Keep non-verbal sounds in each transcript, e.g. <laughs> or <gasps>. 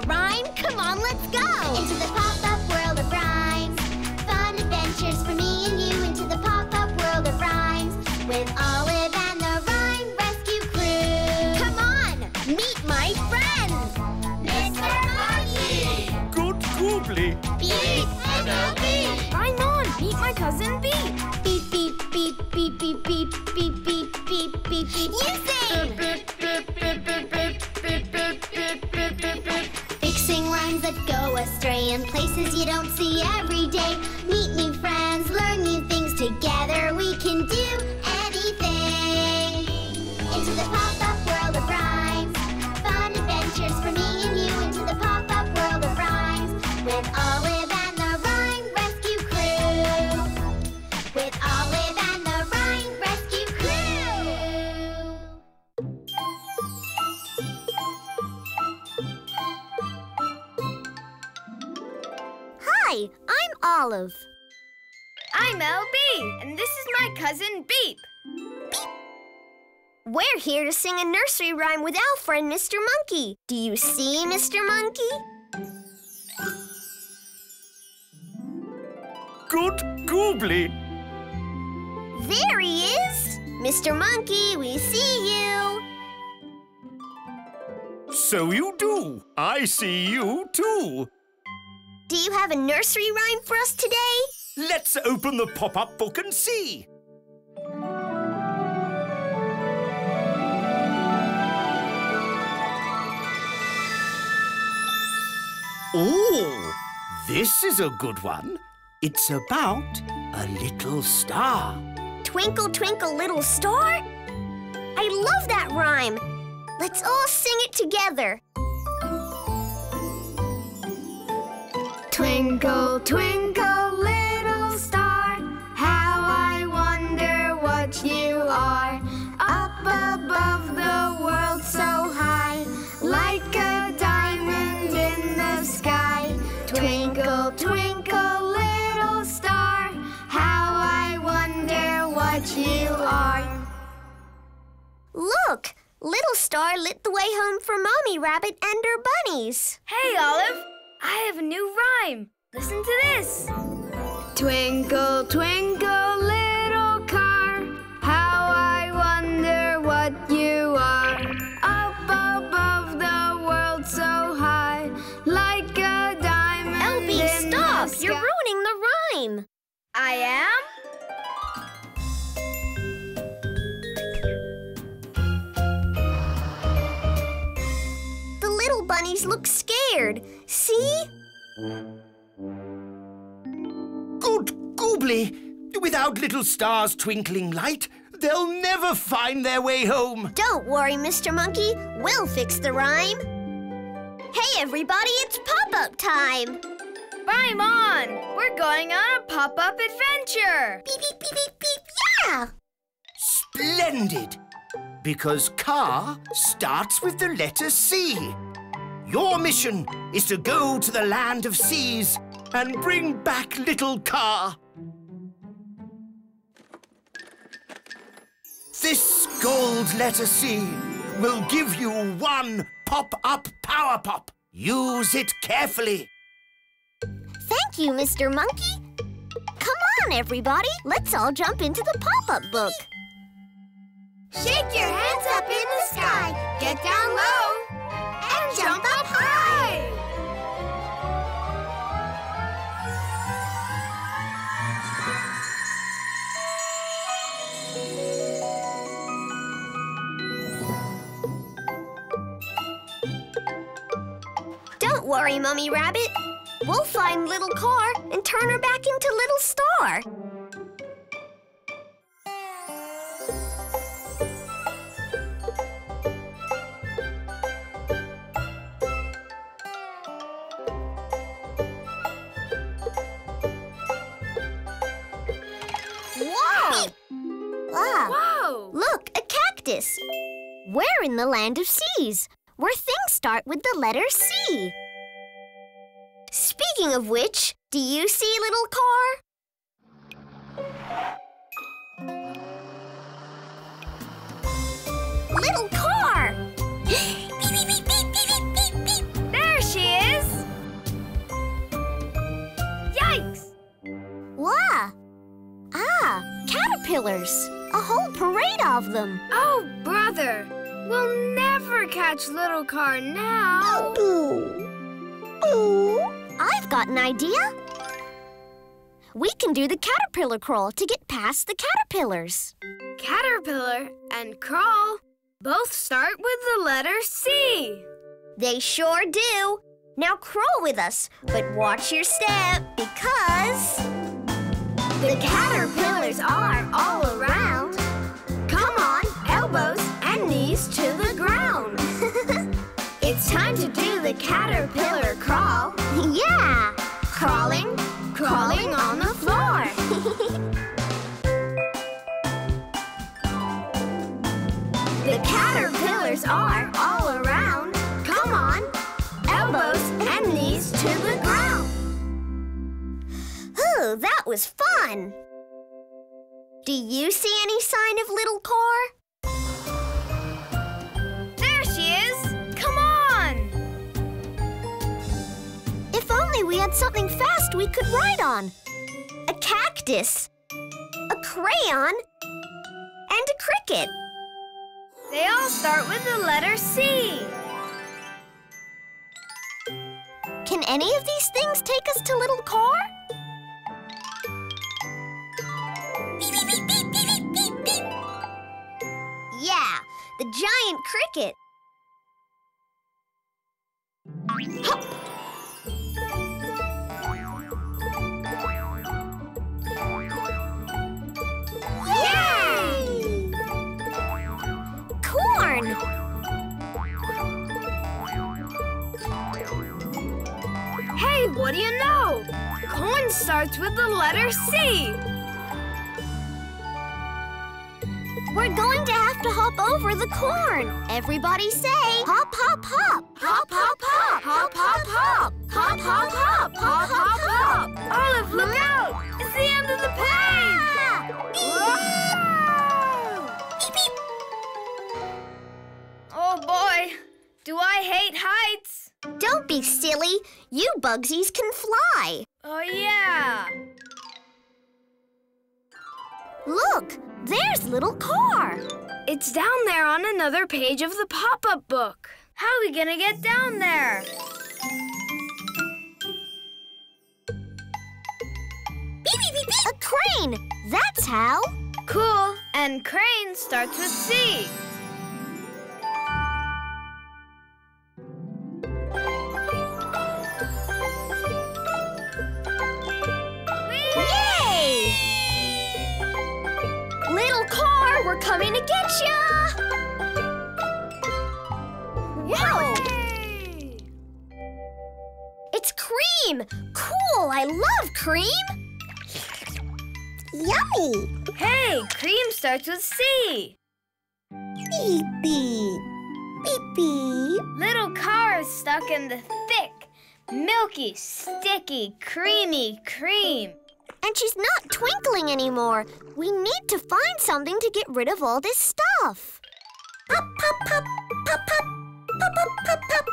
rhyme? Come on, let's go! Into the pop-up Olive. I'm LB, and this is my cousin Beep. Beep. We're here to sing a nursery rhyme with our friend Mr. Monkey. Do you see Mr. Monkey? Good goobly. There he is! Mr. Monkey, we see you! So you do. I see you too. Do you have a nursery rhyme for us today? Let's open the pop-up book and see. Oh, this is a good one. It's about a little star. Twinkle, twinkle, little star? I love that rhyme. Let's all sing it together. Twinkle, twinkle, little star, how I wonder what you are. Up above the world so high, like a diamond in the sky. Twinkle, twinkle, little star, how I wonder what you are. Look, little star lit the way home for Mommy Rabbit and her bunnies. Hey, Olive, I have a new rhyme. Listen to this. Twinkle, twinkle, little car, how I wonder what you are. Up above the world so high, like a diamond LB, in stop! the You're ruining the rhyme. I am? The little bunnies look scared. See? Good goobly. Without little stars twinkling light, they'll never find their way home. Don't worry, Mr. Monkey. We'll fix the rhyme. Hey, everybody, it's pop-up time. Rhyme on! We're going on a pop-up adventure! Beep, beep, beep, beep, beep. Yeah! Splendid! Because car starts with the letter C. Your mission is to go to the land of C's and bring back little car. This gold letter C will give you one pop-up power pop. Use it carefully. Thank you, Mr. Monkey. Come on, everybody. Let's all jump into the pop-up book. Shake your hands up in the sky, get down low, and jump up high! Don't worry, Mummy Rabbit. We'll find Little Car and turn her back into Little Star. We're in the land of C's, where things start with the letter C. Speaking of which, do you see, little car? Little car! <gasps> beep, beep, beep, there she is! Yikes! Wah! Ah, caterpillars! A whole parade of them! Oh, brother! Never catch Little Car now. I've got an idea. We can do the caterpillar crawl to get past the caterpillars. Caterpillar and crawl both start with the letter C. They sure do. Now crawl with us, but watch your step because The caterpillars are all around. Caterpillar crawl. yeah. Crawling, crawling on the floor. <laughs> The caterpillars are all around. Come on, elbows and knees to the ground. Ooh, that was fun. Do you see any sign of little car? Had something fast we could ride on. A cactus, a crayon, and a cricket. They all start with the letter C. Can any of these things take us to little car? Yeah, the giant cricket. Hop! What do you know? Corn starts with the letter C. We're going to have to hop over the corn. Everybody say hop, hop, hop. Hop, hop, hop. Hop, hop, hop. Hop, hop, hop. Hop, hop, hop. Olive, look out! It's the end of the page! Do I hate heights! Don't be silly. You bugsies can fly. Oh yeah! Look, there's little car. It's down there on another page of the pop-up book. How are we gonna get down there? A crane. That's how. Cool. And crane starts with C. coming to get ya. Whoa! It's cream. Cool. I love cream. Yummy. Hey, cream starts with C. Beep beep. Beep beep. Little car is stuck in the thick, milky, sticky, creamy cream. And she's not twinkling anymore. We need to find something to get rid of all this stuff. Pop, pop, pop, pop, pop, pop, pop, pop, pop,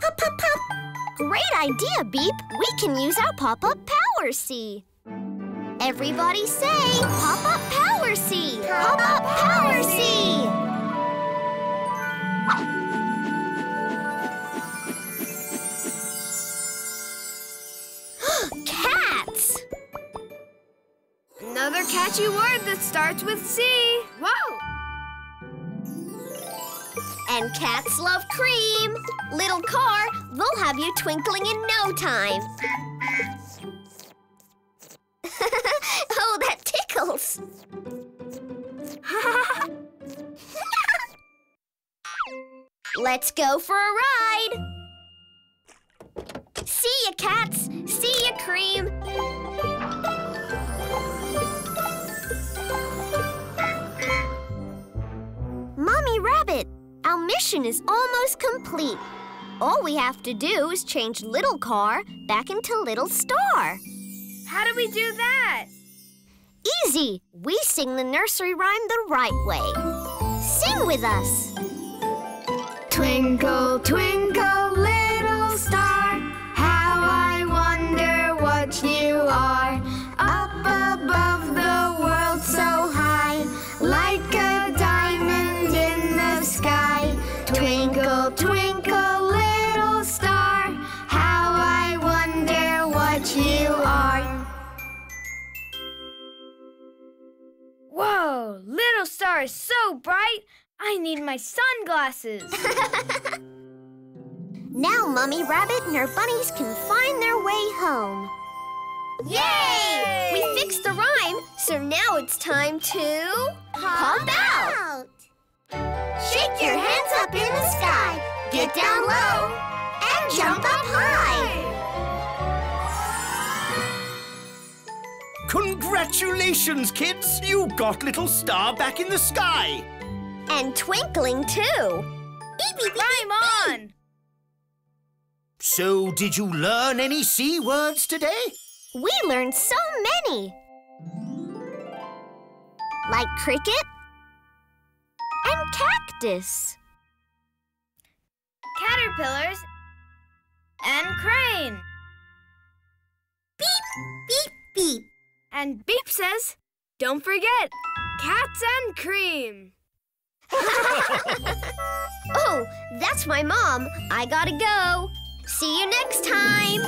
pop, pop, pop. Great idea, Beep. We can use our pop-up power C. Everybody say pop-up power C. Pop-up power C. Catchy word that starts with C. Whoa! And cats love cream. Little car, they'll have you twinkling in no time. <laughs> oh, that tickles. <laughs> Let's go for a ride. See ya, cats. See ya, cream. Mission is almost complete. All we have to do is change Little Car back into Little Star. How do we do that? Easy! We sing the nursery rhyme the right way. Sing with us. Twinkle, twinkle, so bright. I need my sunglasses. <laughs> Now Mummy Rabbit and her bunnies can find their way home. Yay! We fixed the rhyme, so now it's time to pop out. Shake your hands up in the sky, get down low, and jump up high. Congratulations, kids! You got little star back in the sky. And twinkling too. Beep, beep, beep, Rhyme on! So, did you learn any C words today? We learned so many. Like cricket and cactus. Caterpillars and crane. Beep, beep, beep. And Beep says, don't forget, cats and cream. <laughs> Oh, that's my mom. I gotta go. See you next time.